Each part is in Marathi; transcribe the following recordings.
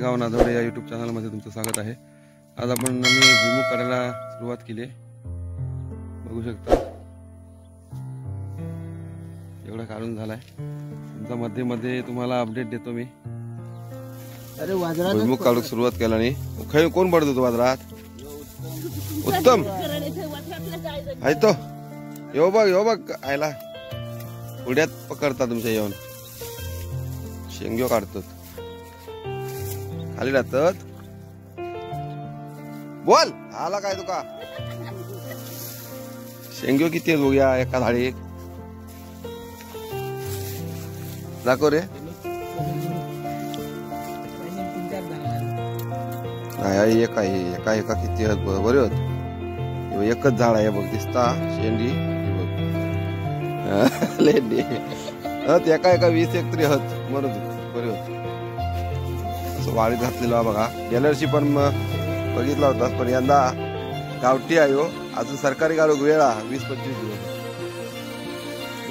गाव नाजवडे या युट्यूब चॅनलमध्ये तुमचं स्वागत आहे. आज आपण आम्ही भुईमुग काढायला सुरुवात केली. आहे बघू शकता. एवढा काढून झालाय. तुमचा मध्ये मध्ये तुम्हाला अपडेट देतो मी. अरे भुईमुग काढून सुरुवात केला नाही खै कोण पडतो तो बाजारात उत्तम. आहे तो. यो बघ यो बघ आयला. उड्यात पकडता तुमच्या येऊन. शेंग्यो काढतात. खाली राहतात. बोल आला काय तुका? शेंग्यो किती आहेत बघूया एका झाडी दाखव रे. नाही एका एक आहे एका एका किती आहेत? बरे होत एकच झाड आहे बघ दिसता. शेंडी बघ. लेंडी. हत एका एका वीस एक तरी हत बरोबर. बरे होत वाळीत घातलेला बघा. गेल्या वर्षी पण बघितला होता पण यंदा गावठी आहे हो. अजून सरकारी गाडू वेळा वीस पंचवीस दिवस.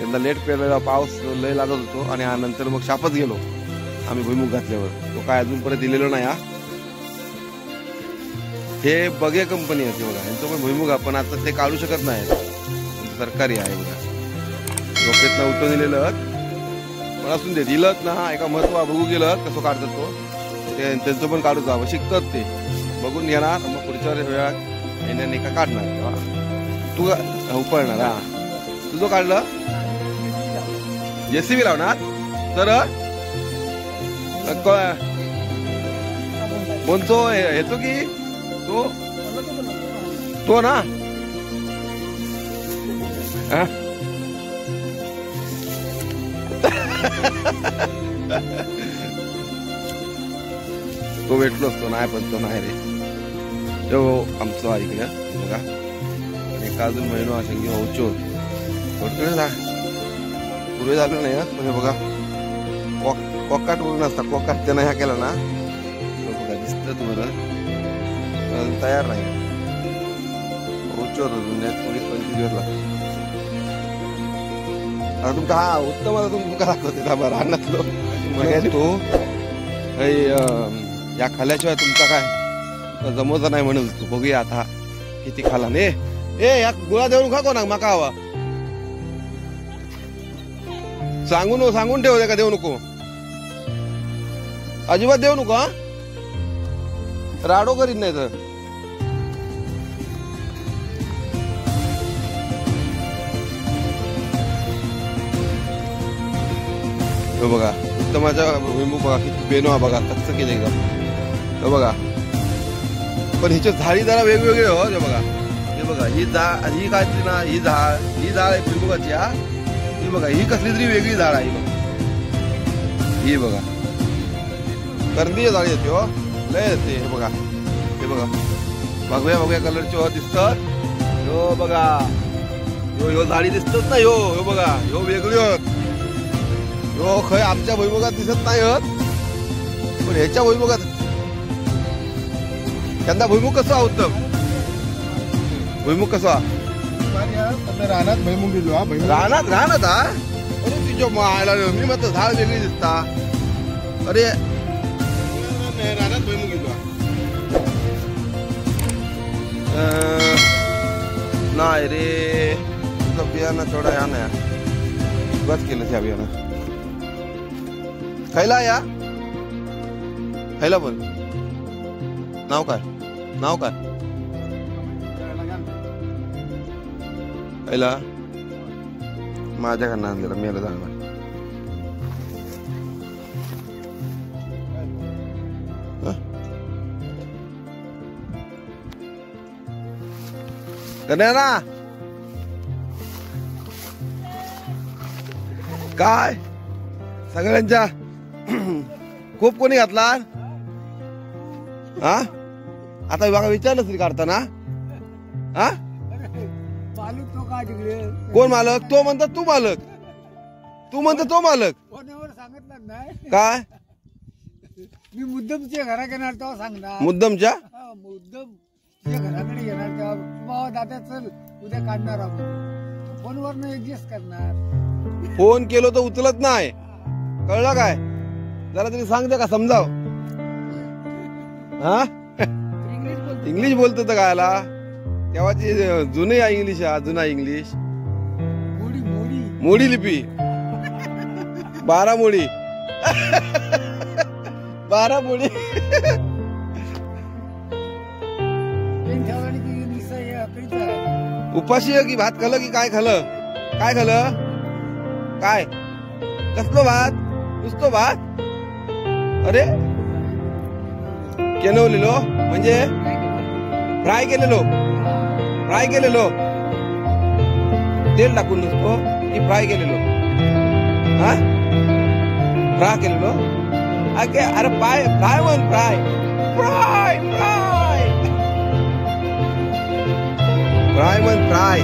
यंदा लेट पेरलेला पाऊस लय लागत होतो आणि नंतर मग शापच गेलो. आम्ही भुईमुग घातल्यावर. तो काय अजूनपर्यंत दिलेलो नाही हा. हे बगे कंपनी आहे बघा. यांचं पण भुईमुग आहे, पण आता ते काढू शकत नाही. सरकारी आहे बघा. डोक्यात उठून दिलेलं. पण असून दे दिलं ना एका महत्त्व बघू गेलं कसं काढतात तो. ते त्यांचं पण काढूच जावं. शिकतात ते. बघून घेणार मग पुढच्या वेळा येण्याने का काढणार. तू उपळणार हा. तुझं काढलं? जेसीबी लावणार? तर कोणतो? येतो की? तो? तो ना? हा? तो भेटलो असतो नाही पण तो नाही रे. तो आमचं इकडे बघा. एक अजून महिनो असेल होत जा. पूर्वी झालं नाही हं. म्हणजे बघा. कोक- कोकाट वरून असता कोकाट त्यानं ह्या केला ना. बघा दिसतं तुम्हाला तयार नाही. होत म्हणजे पोलीस पंचवीस दिवस लागतात. आता तुमका हा उत्तम आता तुमका दाखवते रानातलो म्हणजे तो या खाल्याशिवाय तुमचा काय? जमवता नाही म्हणून तू बघूया आता. किती खाला ने? ए या गुळा देऊन खा कोणा माका हवा. सांगून सांगून ठेव दे का देऊ नको. अजिबात देऊ नको हा? राडो करीत नाही तर. बघा बघा माझ्या भुईमुख बघा किती बेनो हा बघा कच्च केलं एकदम हे बघा पण हिचे झाडी जरा वेगवेगळे हो हे बघा हे बघा ही झाड ही काय तरी ना ही झाड ही झाड आहे भुईमुगाची हा ही बघा ही कसली तरी वेगळी झाड आहे ही बघा ही बघा करंदी झाडी येते हो लय येते हे बघा हे बघा बघूया बघूया कलरचे हो दिसतात हो बघा यो यो झाडी दिसतात ना यो हो बघा यो वेगळी होत यो खय आमच्या भुईमुगात दिसत नाही होत पण ह्याच्या भुईमुगात त्यांना भुईमुग कसा उत्तम? भुईमुग कसा रानात भैमुग दिलो हा भैमुग रानात रानात हा? अरे तुझ्या मायला मी मग झाड वेगळी दिसता. अरे रानात भुईमुग गेलो नाही रे तुझं बियाणं थोडा या नाही बस केलं त्या बियाणं. खायला या? खायला पण नाव काय नाव काय खायला माझ्याकडनं आणलेलं मेलं जाणार ना काय सगळ्यांच्या खूप कोणी घातला हा? आता बघा विचारलं तरी काढताना. हा? मालूक तो का तिकडे? कोण मालक? तो म्हणतात तू मालक. तू म्हणतो तो मालक. फोनवर सांगितलं नाही. काय? मी मुद्दमच्या घरा घेणार तेव्हा सांगणार. मुद्दमच्या? हा, मुद्दम. तुझ्या घराकडे घेणार तेव्हा. बाबा दादा चल. उद्या काढणार आपण. फोनवर ऍडजस्ट करणार. फोन केलो तर उचलत नाही. कळलं काय? जरा तरी सांगते का? समजाव. हा? इंग्लिश बोलतो तर बोलतो तर गायला. तेव्हाची जुने इंग्लिश हा जुना इंग्लिश मोडी लिपी. बारा मोडी. बारा मोडी. उपाशी आहे की भात खालं की काय खालं काय खालं काय? कसलो भात? नुसतो भात? अरे! केनवलेलो म्हणजे? फ्राय केलेलो. फ्राय केलेलो. तेल टाकून नुसतो की फ्राय केलेलो. हा? फ्राय केलेलो? अगे अरे पाय फ्राय म्हण फ्राय. Fry fry. फ्राय म्हण फ्राय.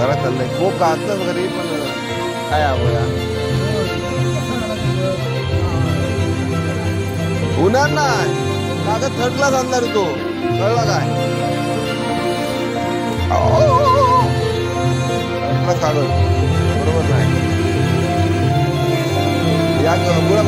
घरात चाललंय खूप असतं घरी पण काय आवडा होणार नाही. माझा थर्ड क्लास आणणार तो. कळला काय? थर्ड कागद बरोबर नाही. या गुळा